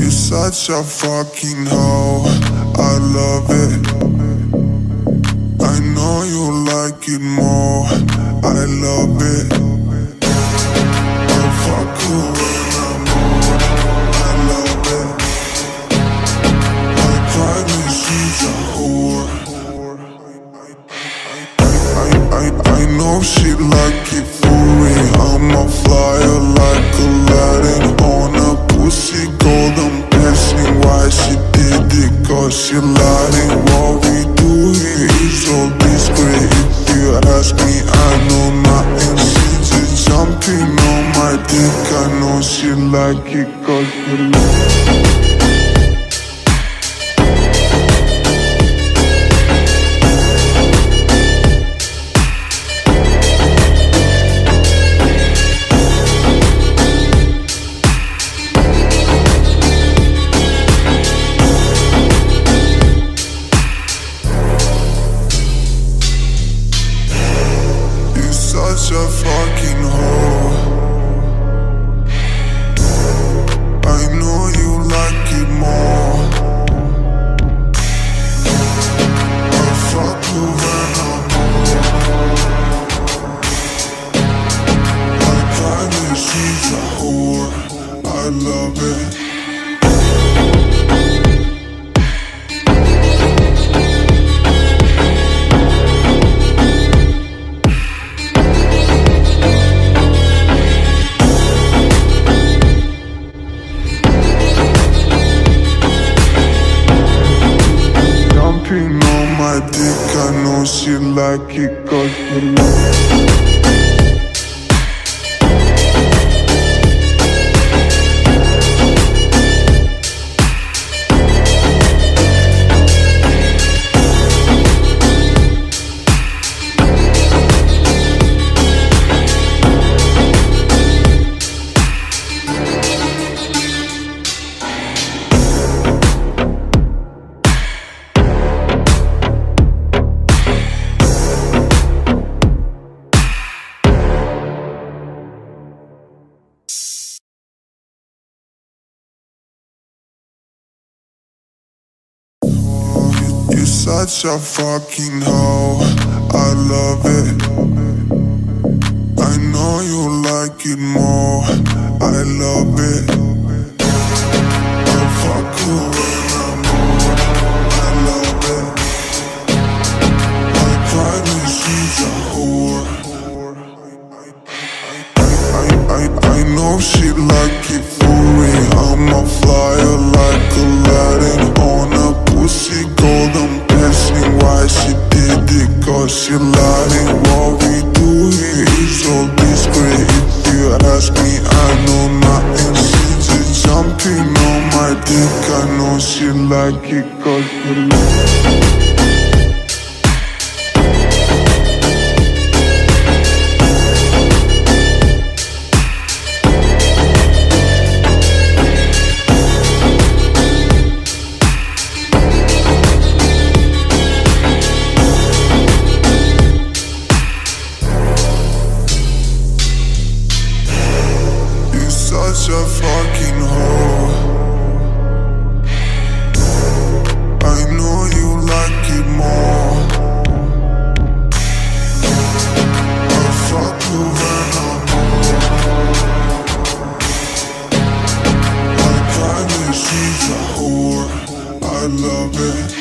You such a fucking hoe, I love it. I know you like it more, I love it. I fuck you when I'm bored, I love it. I probably she's a whore. I, I, I know she like it for me. I'm a flyer Cause she lied. What we do here is all discreet. If you ask me, I know nothing. She just jumping on my dick. I know she like it cause You such a like it cause she like such a fucking hoe, I love it. I know you like it more, I love it. I'm I a whore. I, I, know she like it for me. I'm a flyer like Aladdin like it she like You such a fucking hoe. Love it.